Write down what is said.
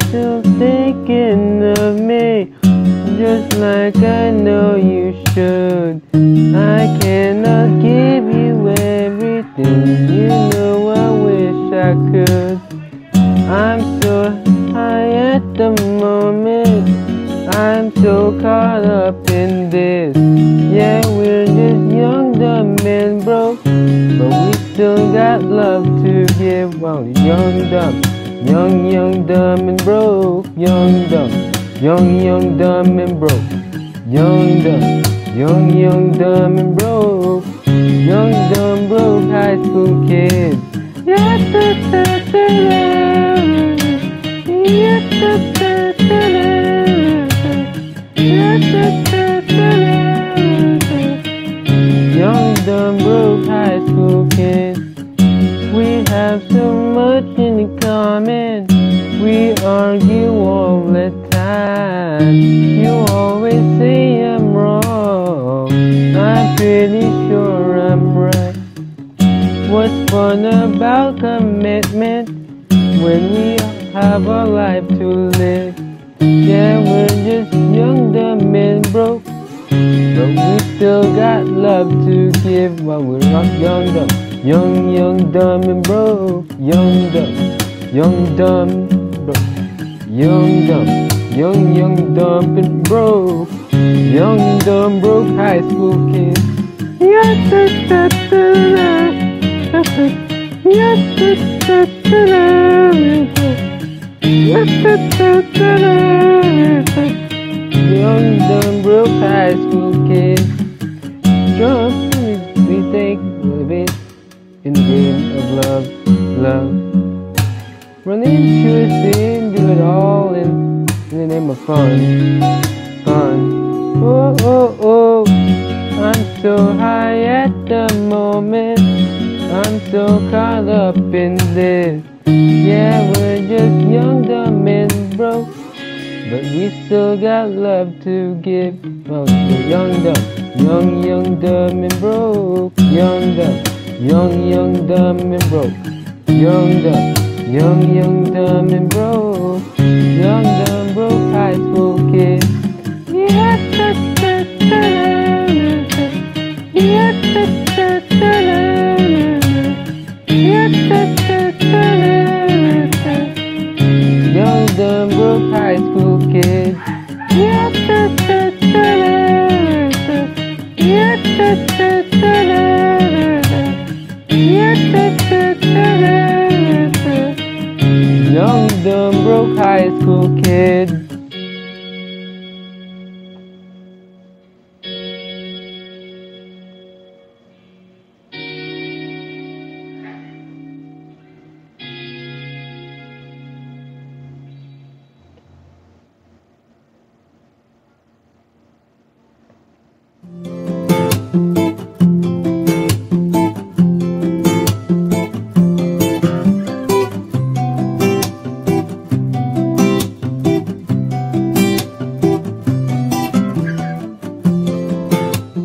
still thinking of me Just like I know you should. I cannot give you everything You know I wish I could. I'm so high at the moment I'm so caught up in this. Yeah, we're just young, dumb and broke But we still got love to give while well, young, dumb young, young, dumb, and broke. Young, dumb, young, young, dumb, and broke. Young, dumb. Young, young, dumb and broke. Young, dumb, broke high school kids. Yeah, da, da, da, da. Yeah, da, da, da, da. Yeah, da, da, da, da. Young, dumb, broke high school kids. We have so in common. We argue all the time. You always say I'm wrong. I'm pretty sure I'm right. What's fun about commitment when we have a life to live? Yeah, we're just young, dumb, and broke. But we still got love to give while we're not young, dumb. Young, young, dumb, and broke. Young, dumb, young, dumb, broke. Young, dumb, young, young, dumb, and broke. Young, dumb, broke high school kids. Yeah, da, da, da, da, da, Run into a sin, do it all in, in the name of fun, fun. Oh, oh, oh, I'm so high at the moment. I'm so caught up in this. Yeah, we're just young, dumb, and broke. But we still got love to give. Well, we're young, dumb, young, young, dumb, and broke. Young, dumb, young, young, dumb, and broke. Young, dumb, young, young, dumb, and broke. Young, dumb, broke high school kid. Young, dumb, broke high school kid. kid.